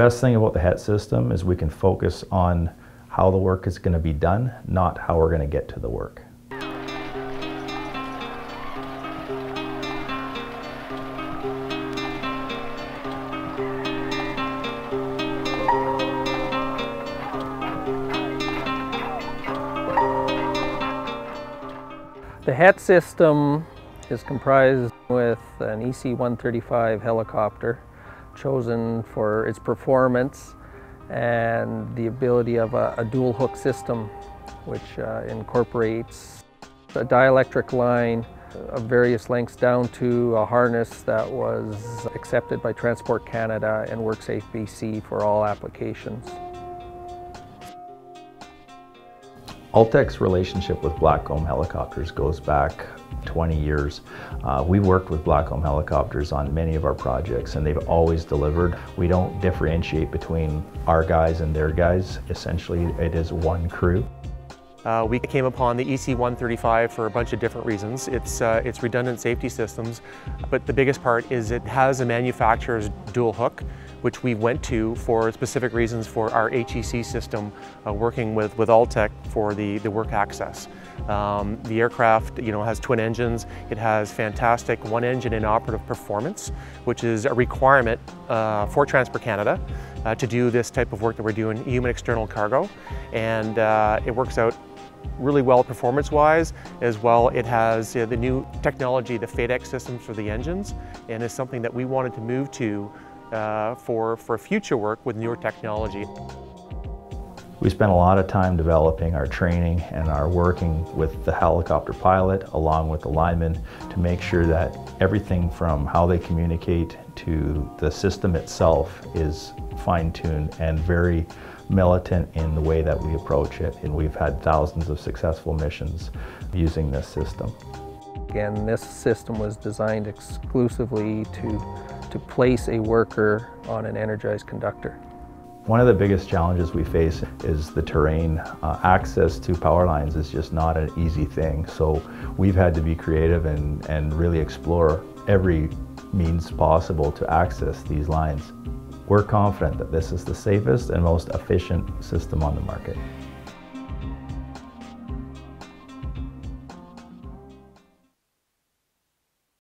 The best thing about the HET system is we can focus on how the work is going to be done, not how we're going to get to the work. The HET system is comprised with an EC-135 helicopter chosen for its performance and the ability of a, a dual hook system which uh, incorporates a dielectric line of various lengths down to a harness that was accepted by Transport Canada and WorkSafe BC for all applications. Allteck's relationship with Blackcomb Helicopters goes back 20 years. Uh, we've worked with Blackcomb Helicopters on many of our projects and they've always delivered. We don't differentiate between our guys and their guys. Essentially, it is one crew. Uh, we came upon the EC-135 for a bunch of different reasons. It's, uh, it's redundant safety systems, but the biggest part is it has a manufacturer's dual hook, which we went to for specific reasons for our HEC system, uh, working with, with Allteck for the, the work access. Um, the aircraft you know, has twin engines. It has fantastic one engine inoperative performance, which is a requirement uh, for Transport Canada uh, to do this type of work that we're doing, human external cargo. And uh, it works out really well performance-wise. As well, it has uh, the new technology, the FADEC systems for the engines, and is something that we wanted to move to uh, for, for future work with newer technology. We spent a lot of time developing our training and our working with the helicopter pilot along with the linemen to make sure that everything from how they communicate to the system itself is fine-tuned and very militant in the way that we approach it. And we've had thousands of successful missions using this system. Again, this system was designed exclusively to, to place a worker on an energized conductor. One of the biggest challenges we face is the terrain. Uh, access to power lines is just not an easy thing. So we've had to be creative and, and really explore every means possible to access these lines. We're confident that this is the safest and most efficient system on the market.